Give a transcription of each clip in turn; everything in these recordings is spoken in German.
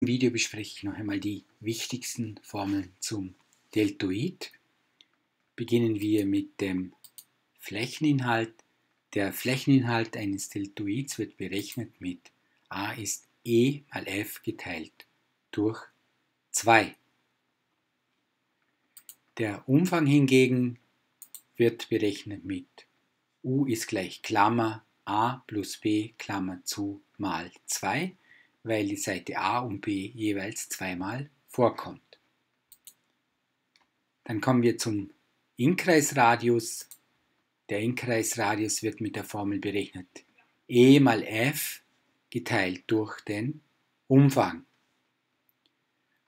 Video bespreche ich noch einmal die wichtigsten Formeln zum Deltoid. Beginnen wir mit dem Flächeninhalt. Der Flächeninhalt eines Deltoids wird berechnet mit a ist e mal f geteilt durch 2. Der Umfang hingegen wird berechnet mit u ist gleich Klammer a plus b Klammer zu mal 2 weil die Seite A und B jeweils zweimal vorkommt. Dann kommen wir zum Inkreisradius. Der Inkreisradius wird mit der Formel berechnet. E mal f geteilt durch den Umfang.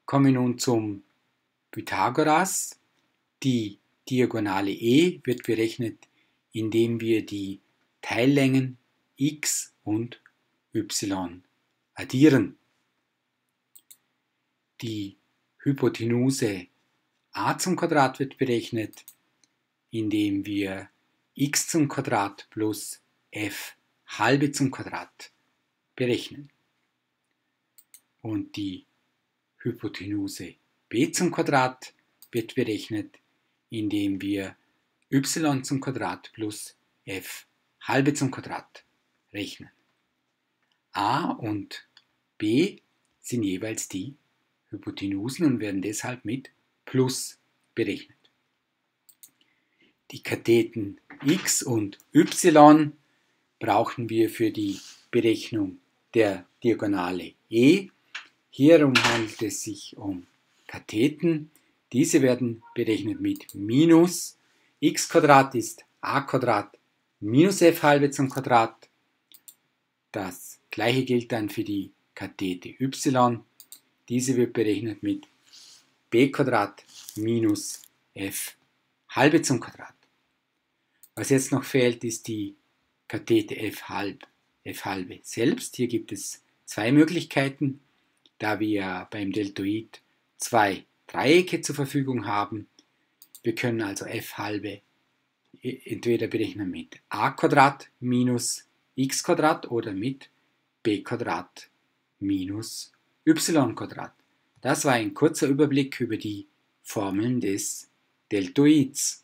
Kommen wir nun zum Pythagoras. Die Diagonale E wird berechnet, indem wir die Teillängen x und y addieren. Die Hypotenuse a zum Quadrat wird berechnet, indem wir x zum Quadrat plus f halbe zum Quadrat berechnen. Und die Hypotenuse b zum Quadrat wird berechnet, indem wir y zum Quadrat plus f halbe zum Quadrat rechnen. a und b sind jeweils die Hypotenusen und werden deshalb mit Plus berechnet. Die Katheten x und y brauchen wir für die Berechnung der Diagonale e. Hierum handelt es sich um Katheten. Diese werden berechnet mit minus x ist a minus f halbe zum Quadrat. Das gleiche gilt dann für die Kathete y. Diese wird berechnet mit b minus f halbe zum Quadrat. Was jetzt noch fehlt, ist die Kathete f halb, f halbe selbst. Hier gibt es zwei Möglichkeiten, da wir beim Deltoid zwei Dreiecke zur Verfügung haben. Wir können also f halbe entweder berechnen mit a minus x oder mit b minus y. Das war ein kurzer Überblick über die Formeln des Deltoids.